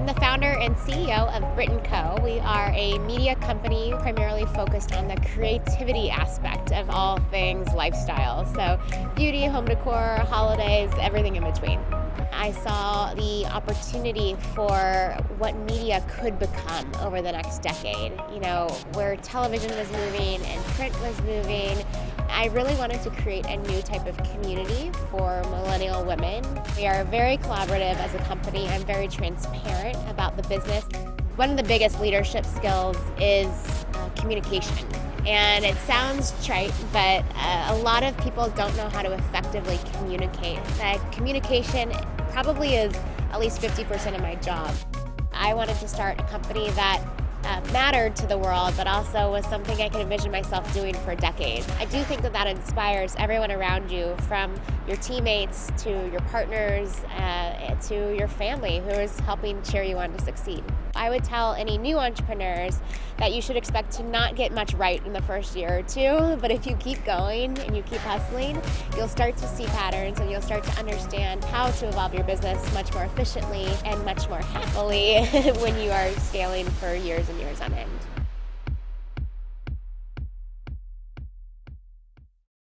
I'm the founder and CEO of Brit & Co. We are a media company primarily focused on the creativity aspect of all things lifestyle. So beauty, home decor, holidays, everything in between. I saw the opportunity for what media could become over the next decade. You know, where television was moving and print was moving. I really wanted to create a new type of community for millennial women. We are very collaborative as a company. I'm very transparent about the business. One of the biggest leadership skills is uh, communication. And it sounds trite, but uh, a lot of people don't know how to effectively communicate. That communication probably is at least 50% of my job. I wanted to start a company that uh, mattered to the world, but also was something I could envision myself doing for decades. I do think that that inspires everyone around you, from your teammates to your partners uh, to your family who is helping cheer you on to succeed. I would tell any new entrepreneurs that you should expect to not get much right in the first year or two, but if you keep going and you keep hustling, you'll start to see patterns and you'll start to understand how to evolve your business much more efficiently and much more happily when you are scaling for years years on end.